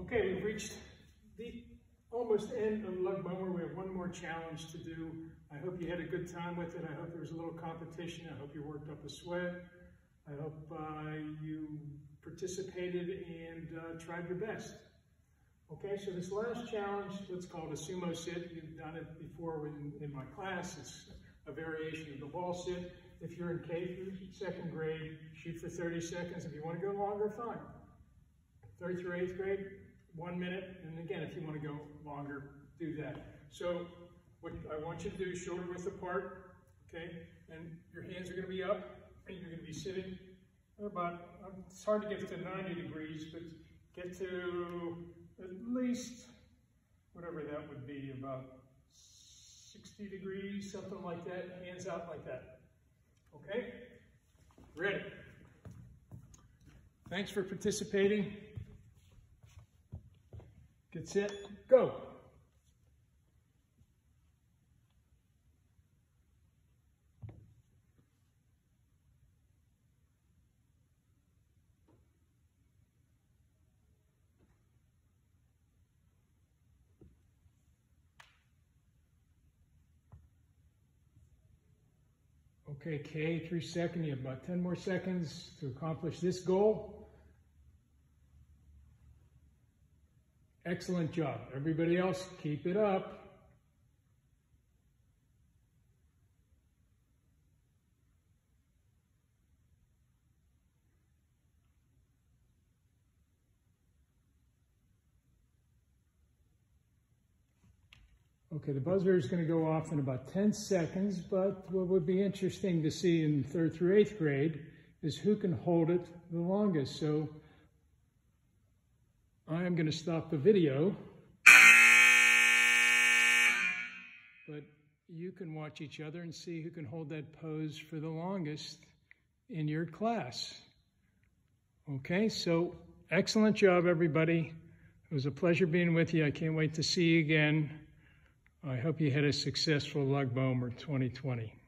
Okay, we've reached the almost end of Lag B'Omer. We have one more challenge to do. I hope you had a good time with it. I hope there was a little competition. I hope you worked up a sweat. I hope uh, you participated and uh, tried your best. Okay, so this last challenge, let's call it a sumo sit. You've done it before in, in my class. It's a variation of the wall sit. If you're in K through second grade, shoot for 30 seconds. If you want to go longer, fine. Third through eighth grade, one minute. And again, if you want to go longer, do that. So what I want you to do is shoulder width apart, okay? And your hands are going to be up, and you're going to be sitting about, it's hard to get to 90 degrees, but get to at least, whatever that would be, about 60 degrees, something like that, hands out like that. Okay? Ready. Thanks for participating. Get it. go. Okay, K through second, you have about 10 more seconds to accomplish this goal. Excellent job. Everybody else, keep it up. Okay, the buzzer is going to go off in about 10 seconds, but what would be interesting to see in third through eighth grade is who can hold it the longest. So I am going to stop the video, but you can watch each other and see who can hold that pose for the longest in your class. Okay, so excellent job, everybody. It was a pleasure being with you. I can't wait to see you again. I hope you had a successful Lag B'Omer 2020.